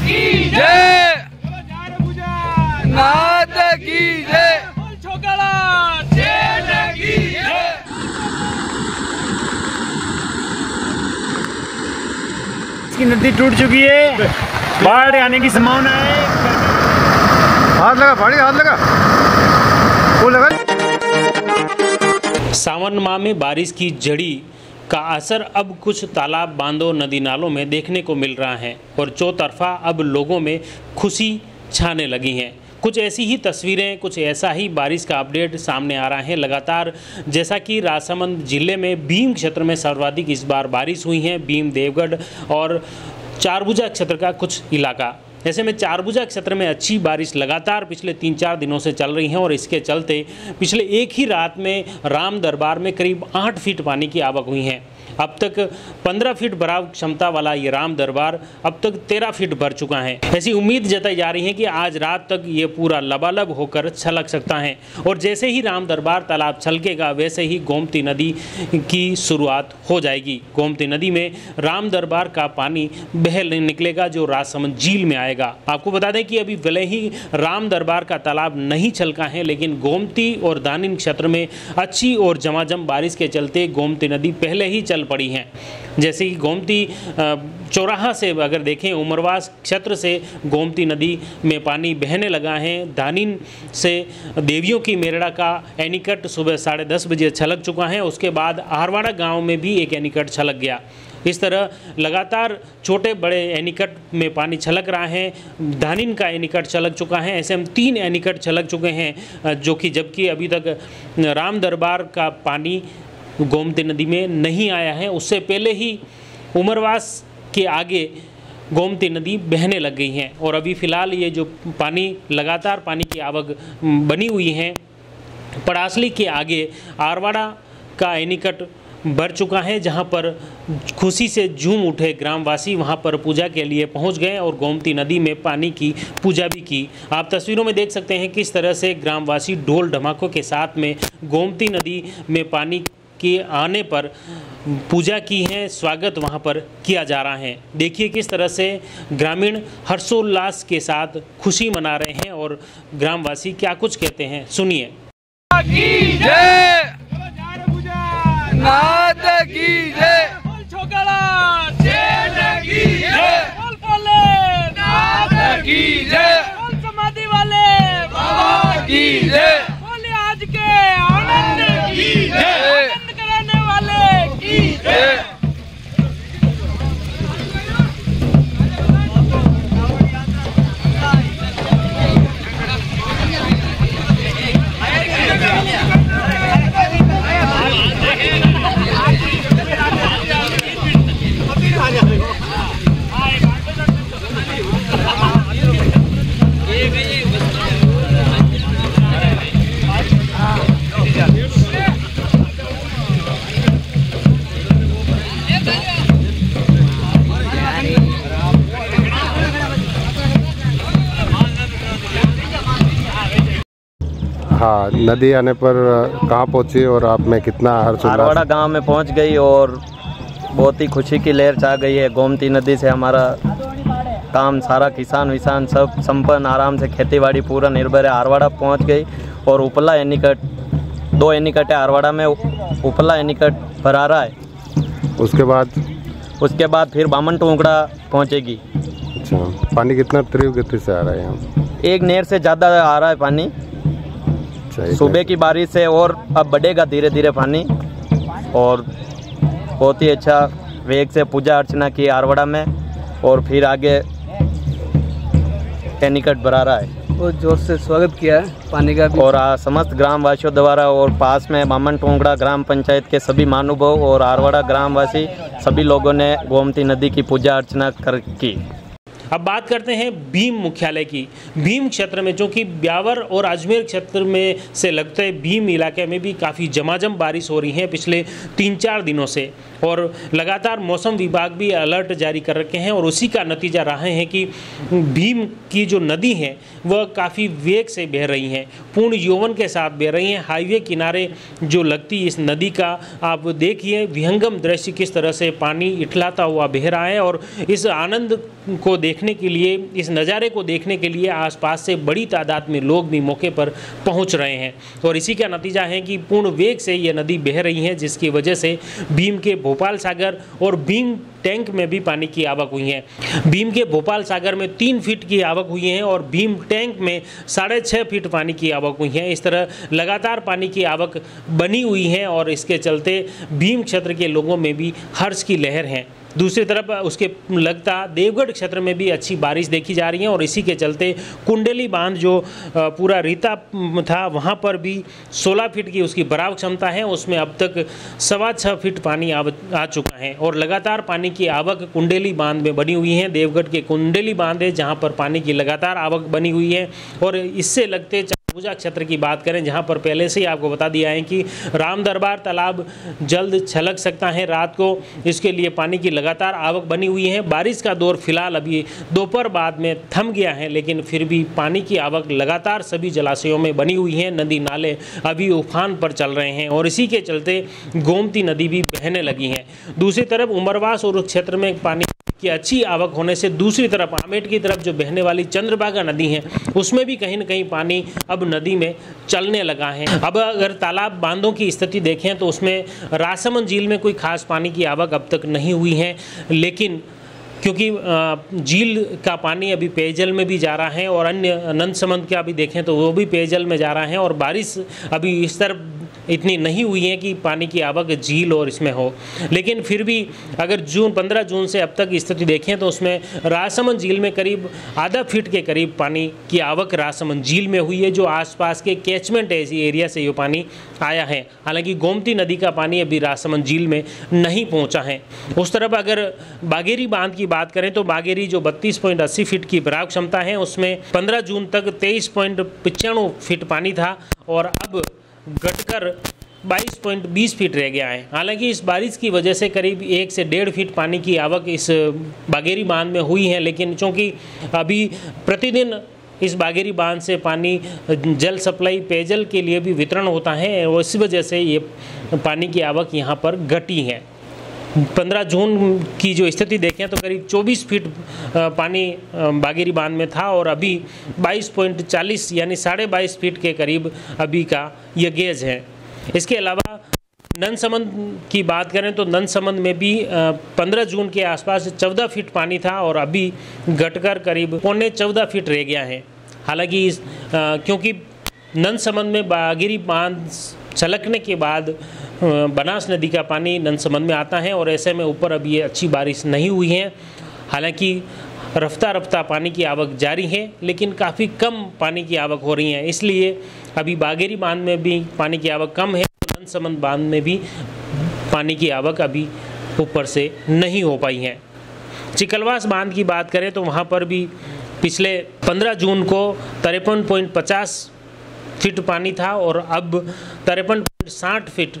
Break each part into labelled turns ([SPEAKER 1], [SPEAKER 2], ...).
[SPEAKER 1] की जय। नाथ की जय। की जय
[SPEAKER 2] इसकी नदी टूट चुकी है। बाढ़ आने की संभावना है।
[SPEAKER 3] हाथ लगा भाड़ी हाथ लगा। वो लगा।
[SPEAKER 4] सावन माह में बारिश की जड़ी का असर अब कुछ तालाब बांधों, नदी नालों में देखने को मिल रहा है और चौतरफा अब लोगों में खुशी छाने लगी हैं। कुछ ऐसी ही तस्वीरें, कुछ ऐसा ही बारिश का अपडेट सामने आ रहा है। लगातार जैसा कि राजसमंद ज़िले में भीम क्षेत्र में सर्वाधिक इस बार बारिश हुई है। भीम, देवगढ़ और चारभुजा क्षेत्र का कुछ इलाका। ऐसे में चारभुजा क्षेत्र में अच्छी बारिश लगातार पिछले तीन चार दिनों से चल रही है और इसके चलते पिछले एक ही रात में राम दरबार में करीब आठ फीट पानी की आवक हुई है। अब तक 15 फीट भराव क्षमता वाला ये राम दरबार अब तक 13 फीट भर चुका है। ऐसी उम्मीद जताई जा रही है कि आज रात तक ये पूरा लबालब होकर छलक सकता है। और जैसे ही राम दरबार तालाब छलकेगा, वैसे ही गोमती नदी की शुरुआत हो जाएगी। गोमती नदी में राम दरबार का पानी बह निकलेगा, जो राजसमंद झील में आएगा। आपको बता दें कि अभी भले ही राम दरबार का तालाब नहीं छलका है, लेकिन गोमती और दानिन क्षेत्र में अच्छी और जमाजम बारिश के चलते गोमती नदी पहले ही चल पड़ी हैं। जैसे कि गोमती चौराहा से अगर देखें, उमरवास क्षेत्र से गोमती नदी में पानी बहने लगा है। दानिन से देवियों की मेरड़ा का एनिकट सुबह साढ़े दस बजे छलक चुका है। उसके बाद आहरवाड़ा गाँव में भी एक एनिकट छलक गया। इस तरह लगातार छोटे बड़े एनिकट में पानी छलक रहा है। धानिन का एनिकट छलक चुका है। ऐसे हम तीन एनिकट छलक चुके हैं जो कि जबकि अभी तक राम दरबार का पानी गोमती नदी में नहीं आया है, उससे पहले ही उमरवास के आगे गोमती नदी बहने लग गई हैं। और अभी फ़िलहाल ये जो पानी, लगातार पानी की आवक बनी हुई है, पड़ासली के आगे आरवाड़ा का एनिकट भर चुका है, जहाँ पर खुशी से झूम उठे ग्रामवासी, वहाँ पर पूजा के लिए पहुँच गए और गोमती नदी में पानी की पूजा भी की। आप तस्वीरों में देख सकते हैं किस तरह से ग्रामवासी ढोल ढमाकों के साथ में गोमती नदी में पानी के आने पर पूजा की है, स्वागत वहाँ पर किया जा रहा है। देखिए किस तरह से ग्रामीण हर्षोल्लास के साथ खुशी मना रहे हैं और ग्रामवासी क्या कुछ कहते हैं, सुनिए।
[SPEAKER 5] आज के आनंद
[SPEAKER 1] की जय!
[SPEAKER 5] की
[SPEAKER 3] हाँ नदी आने पर कहाँ पहुँची और आप में कितना हर्ष
[SPEAKER 6] आरवाड़ा गाँव में पहुँच गई और बहुत ही खुशी की लहर छा गई है। गोमती नदी से हमारा काम सारा किसान विसान सब संपन्न आराम से खेतीबाड़ी पूरा निर्भर है। आरवाड़ा पहुँच गई और उपला एनिकट दो एनिकट है आरवाड़ा में उपला एनिकट भरा रहा है।
[SPEAKER 3] उसके बाद?
[SPEAKER 6] उसके बाद फिर बामन टोंकड़ा पहुंचेगी।
[SPEAKER 3] अच्छा पानी कितना तीव्र गति से आ रहा है यहाँ?
[SPEAKER 6] एक नहर से ज़्यादा आ रहा है पानी। सुबह की बारिश से और अब बढ़ेगा धीरे धीरे पानी। और बहुत ही अच्छा वेग से पूजा अर्चना की आरवड़ा में और फिर आगे निकट भरा रहा है।
[SPEAKER 7] बहुत ज़ोर से स्वागत किया है पानी का भी।
[SPEAKER 6] और आ, समस्त ग्रामवासियों द्वारा और पास में मामन टोंगड़ा ग्राम पंचायत के सभी महानुभाव और आरवाड़ा ग्रामवासी सभी लोगों ने गोमती नदी की पूजा अर्चना कर की।
[SPEAKER 4] अब बात करते हैं भीम मुख्यालय की। भीम क्षेत्र में जो कि ब्यावर और अजमेर क्षेत्र में से लगते भीम इलाके में भी काफ़ी जमाजम बारिश हो रही है पिछले तीन चार दिनों से। और लगातार मौसम विभाग भी अलर्ट जारी कर रखे हैं और उसी का नतीजा रहा है कि भीम की जो नदी है, वह काफ़ी वेग से बह रही हैं, पूर्ण यौवन के साथ बह रही हैं। हाईवे किनारे जो लगती इस नदी का, आप देखिए, विहंगम दृश्य किस तरह से पानी इठलाता हुआ बह रहा है और इस आनंद को देखने के लिए, इस नज़ारे को देखने के लिए आसपास से बड़ी तादाद में लोग भी मौके पर पहुँच रहे हैं। और इसी का नतीजा है कि पूर्ण वेग से यह नदी बह रही है, जिसकी वजह से भीम के भोपाल सागर और भीम टैंक में भी पानी की आवक हुई है। भीम के भोपाल सागर में तीन फीट की आवक हुई है और भीम टैंक में साढ़े छः फीट पानी की आवक हुई है। इस तरह लगातार पानी की आवक बनी हुई है और इसके चलते भीम क्षेत्र के लोगों में भी हर्ष की लहर है। दूसरी तरफ़ उसके लगता देवगढ़ क्षेत्र में भी अच्छी बारिश देखी जा रही है और इसी के चलते कुंडली बाँध जो पूरा रीता था वहाँ पर भी 16 फीट की उसकी बराव क्षमता है। उसमें अब तक सवा छः फीट पानी आ, आ चुका है और लगातार पानी की आवक कुंडेली बाँध में बनी हुई है। देवगढ़ के कुंडेली बाँध है जहाँ पर पानी की लगातार आवक बनी हुई है और इससे लगते पूजा क्षेत्र की बात करें, जहाँ पर पहले से ही आपको बता दिया है कि राम दरबार तालाब जल्द छलक सकता है। रात को इसके लिए पानी की लगातार आवक बनी हुई है। बारिश का दौर फ़िलहाल अभी दोपहर बाद में थम गया है, लेकिन फिर भी पानी की आवक लगातार सभी जलाशयों में बनी हुई है। नदी नाले अभी उफान पर चल रहे हैं और इसी के चलते गोमती नदी भी बहने लगी है। दूसरी तरफ़ उमरवास और उस क्षेत्र में पानी की अच्छी आवक होने से दूसरी तरफ़, आमेट की तरफ़ जो बहने वाली चंद्रभागा नदी है, उसमें भी कहीं न कहीं पानी अब नदी में चलने लगा है। अब अगर तालाब बांधों की स्थिति देखें तो उसमें रासमंद झील में कोई खास पानी की आवक अब तक नहीं हुई है, लेकिन क्योंकि झील का पानी अभी पेयजल में भी जा रहा है और अन्य नंद समंद का भी देखें तो वो भी पेयजल में जा रहा है और बारिश अभी इस तरफ़ इतनी नहीं हुई है कि पानी की आवक झील और इसमें हो। लेकिन फिर भी अगर जून 15 जून से अब तक स्थिति देखें तो उसमें राजसमंद झील में करीब आधा फीट के करीब पानी की आवक राजसमंद झील में हुई है, जो आसपास के कैचमेंट ऐसी एरिया से ये पानी आया है। हालाँकि गोमती नदी का पानी अभी राजसमंद झील में नहीं पहुँचा है। उस तरफ़ अगर बागेरी बाँध की बात करें तो बागेरी जो बत्तीस पॉइंट अस्सी फीट की बराव क्षमता है, उसमें पंद्रह जून तक तेईस पॉइंट पचानवे फीट पानी था और अब घटकर 22.20 फीट रह गया है। हालाँकि इस बारिश की वजह से करीब एक से डेढ़ फीट पानी की आवक इस बागेरी बाँध में हुई है, लेकिन चूँकि अभी प्रतिदिन इस बागेरी बाँध से पानी, जल सप्लाई, पेयजल के लिए भी वितरण होता है, और इसी वजह से ये पानी की आवक यहाँ पर घटी है। 15 जून की जो स्थिति देखें तो करीब 24 फीट पानी बागेरी बाँध में था और अभी 22.40 यानी साढ़े बाईस फीट के करीब अभी का ये गेज है। इसके अलावा नंद समंद की बात करें तो नंद समंद में भी पंद्रह जून के आसपास चौदह फीट पानी था और अभी घटकर करीब पौने चौदह फीट रह गया है। हालाँकि इस क्योंकि नंद समंद में बागिरी बाँध छलकने के बाद बनास नदी का पानी नंद समंद में आता है और ऐसे में ऊपर अभी ये अच्छी बारिश नहीं हुई है। हालाँकि रफ्ता रफ्ता पानी की आवक जारी है, लेकिन काफ़ी कम पानी की आवक हो रही है। इसलिए अभी बागेरी बाँध में भी पानी की आवक कम है नंद समंद बाँध में भी पानी की आवक अभी ऊपर से नहीं हो पाई है। चिकलवास बाँध की बात करें तो वहाँ पर भी पिछले 15 जून को तिरपन पॉइंट पचास फीट पानी था और अब तिरपन साठ फीट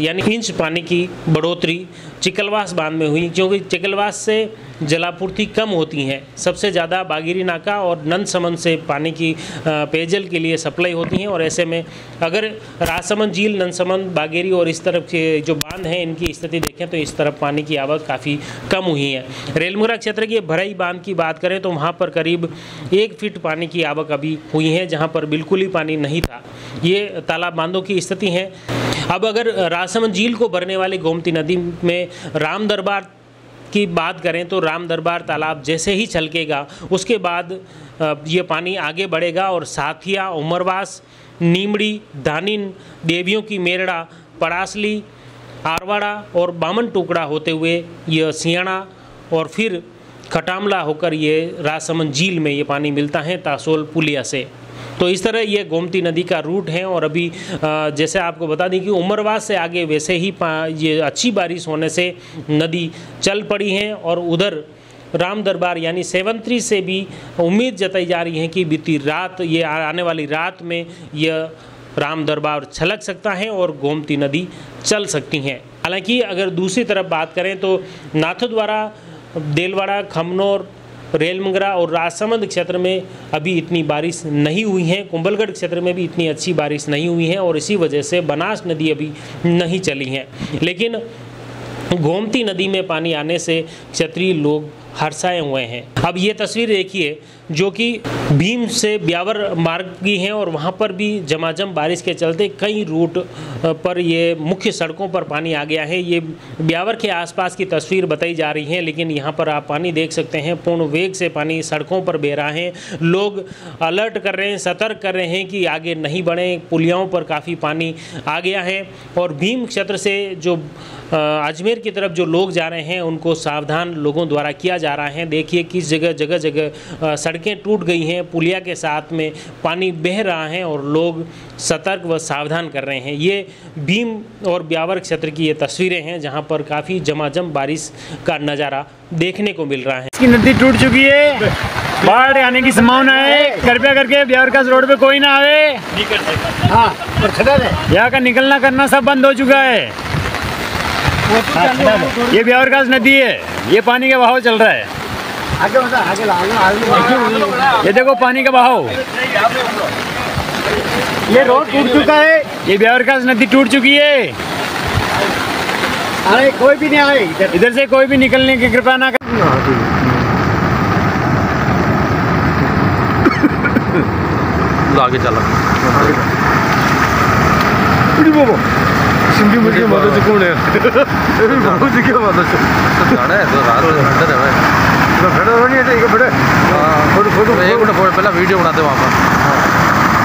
[SPEAKER 4] यानी इंच पानी की बढ़ोतरी चिकलवास बाँध में हुई, क्योंकि चिकलवास से जलापूर्ति कम होती है। सबसे ज़्यादा बागीरी नाका और नंद समन से पानी की पेयजल के लिए सप्लाई होती हैं और ऐसे में अगर राजसमंद, झील नंदसमन बागेरी और इस तरफ़ के जो बाँध हैं, इनकी स्थिति देखें तो इस तरफ़ पानी की आवक काफ़ी कम हुई है। रेलमुरा क्षेत्र के भरई बाँध की बात करें तो वहाँ पर करीब एक फीट पानी की आवक अभी हुई है, जहाँ पर बिल्कुल ही पानी नहीं था। ये तालाब बांधों की स्थिति है। अब अगर राजसमंद झील को भरने वाली गोमती नदी में राम दरबार की बात करें तो राम दरबार तालाब जैसे ही छलकेगा, उसके बाद ये पानी आगे बढ़ेगा और साथिया, उमरवास, नीमड़ी, धानिन, देवियों की मेरड़ा पड़ासली आरवाड़ा और बामन टुकड़ा होते हुए यह सियाणा और फिर खटामला होकर ये राजसमंद झील में ये पानी मिलता है तासोल पुलिया से। तो इस तरह ये गोमती नदी का रूट है और अभी जैसे आपको बता दें कि उमरवास से आगे वैसे ही ये अच्छी बारिश होने से नदी चल पड़ी है और उधर राम दरबार यानी सेवंत्री से भी उम्मीद जताई जा रही है कि बीती रात, ये आने वाली रात में यह राम दरबार छलक सकता है और गोमती नदी चल सकती हैं। हालाँकि अगर दूसरी तरफ़ बात करें तो नाथद्वारा, देलवाड़ा, खमनौर, रेलमंगरा और राजसमंद क्षेत्र में अभी इतनी बारिश नहीं हुई है। कुंभलगढ़ क्षेत्र में भी इतनी अच्छी बारिश नहीं हुई है और इसी वजह से बनास नदी अभी नहीं चली है। लेकिन गोमती नदी में पानी आने से क्षेत्रीय लोग हर्षाए हुए हैं। अब ये तस्वीर देखिए, जो कि भीम से ब्यावर मार्ग की हैं और वहाँ पर भी झमाझम बारिश के चलते कई रूट पर ये मुख्य सड़कों पर पानी आ गया है। ये ब्यावर के आसपास की तस्वीर बताई जा रही है, लेकिन यहाँ पर आप पानी देख सकते हैं, पूर्ण वेग से पानी सड़कों पर बह रहा है। लोग अलर्ट कर रहे हैं, सतर्क कर रहे हैं कि आगे नहीं बढ़ें, पुलियाओं पर काफ़ी पानी आ गया है और भीम क्षेत्र से जो अजमेर की तरफ़ जो लोग जा रहे हैं, उनको सावधान लोगों द्वारा किया जा रहा है। देखिए किस जगह जगह जगह सड़कें टूट गई हैं। पुलिया के साथ में पानी बह रहा है और लोग सतर्क व सावधान कर रहे हैं। ये भीम और ब्यावर क्षेत्र की ये तस्वीरें हैं जहाँ पर काफ़ी झमाझम बारिश का नज़ारा देखने को मिल रहा है।
[SPEAKER 2] इसकी नदी टूट चुकी है। बाढ़ आने की संभावना है। कृपया करके बिहार का रोड पे कोई ना आवे। हाँ। यहाँ का निकलना करना सब बंद हो चुका है। ये बिहार का नदी है। ये पानी का बहाव चल रहा है। आगे आगे आगे ये देखो पानी का बहाव। ये रोड टूट चुका है। ये बिहार का नदी टूट चुकी है। अरे कोई भी नहीं आए इधर। इधर से कोई भी निकलने की कृपा ना कर।
[SPEAKER 8] आगे चला।
[SPEAKER 3] सिंधी मुझे मदद कौन है? बाबू जी क्या मदद
[SPEAKER 8] गाड़ा है तो रात में अंदर है भाई।
[SPEAKER 3] खड़ा नहीं है है बड़े फ़ोटो फ़ोटो
[SPEAKER 8] एक मिनट फ़ोटो पहला वीडियो बनाते वहाँ पर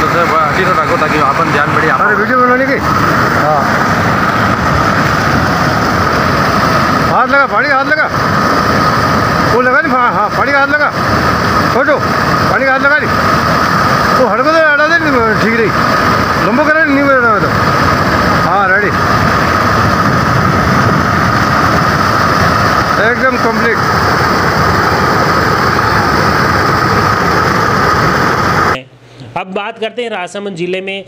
[SPEAKER 8] तो तो ताकि अपन ध्यान बढ़े
[SPEAKER 3] अरे वीडियो बनाने की? हाथ लगा पानी हाथ लगा वो लगा नहीं हाँ हाँ पानी का हाथ लगा फ़ोटो पानी का हाथ लगा नहीं वो हड़को तो हटा दे नहीं, ठीक रही लंबो करा नहीं करना तो हाँ रेडी एकदम कंप्लीट
[SPEAKER 4] अब बात करते हैं राजसमंद ज़िले में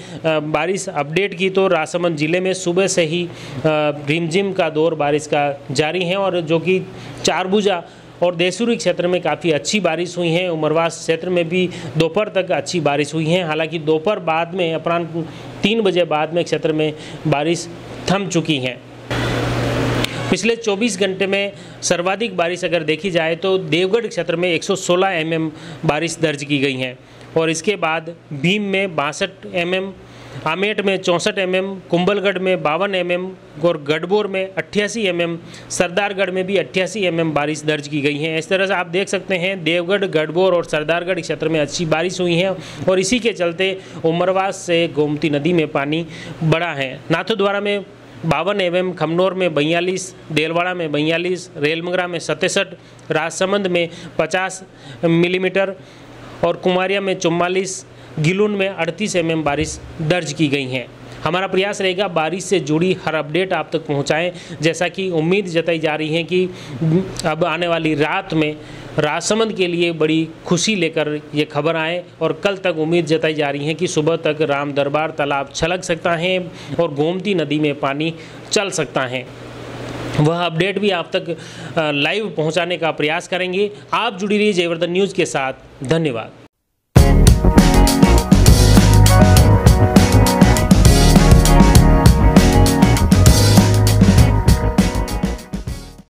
[SPEAKER 4] बारिश अपडेट की तो राजसमंद ज़िले में सुबह से ही रिमझिम का दौर बारिश का जारी है और जो कि चारभुजा और देसुरी क्षेत्र में काफ़ी अच्छी बारिश हुई है। उमरवास क्षेत्र में भी दोपहर तक अच्छी बारिश हुई है। हालाँकि दोपहर बाद में, अपराह्न तीन बजे बाद में क्षेत्र में बारिश थम चुकी है। पिछले 24 घंटे में सर्वाधिक बारिश अगर देखी जाए तो देवगढ़ क्षेत्र में 116 एमएम बारिश दर्ज की गई है। और इसके बाद भीम में बासठ एमएम, आमेट में चौंसठ एम एम कुंभलगढ़ में बावन एमएम और गढ़बोर में अट्ठासी एमएम, सरदारगढ़ में भी अट्ठासी एमएम बारिश दर्ज की गई है। इस तरह से आप देख सकते हैं, देवगढ़, गढ़बोर और सरदारगढ़ क्षेत्र में अच्छी बारिश हुई है और इसी के चलते उमरवास से गोमती नदी में पानी बढ़ा है। नाथद्वारा में बावन एम एवं खमनौर में बयालीस, देलवाड़ा में बयालीस, रेलमंगरा में सतसठ, राजसमंद में पचास मिलीमीटर और कुमारिया में चौवालीस, गिलुन में अड़तीस एम बारिश दर्ज की गई हैं। हमारा प्रयास रहेगा बारिश से जुड़ी हर अपडेट आप तक पहुंचाएँ, जैसा कि उम्मीद जताई जा रही है कि अब आने वाली रात में राजसमंद के लिए बड़ी खुशी लेकर ये खबर आए और कल तक उम्मीद जताई जा रही है कि सुबह तक राम दरबार तालाब छलक सकता है और गोमती नदी में पानी चल सकता है। वह अपडेट भी आप तक लाइव पहुँचाने का प्रयास करेंगे। आप जुड़ी रहिए जयवर्धन न्यूज़ के साथ। धन्यवाद।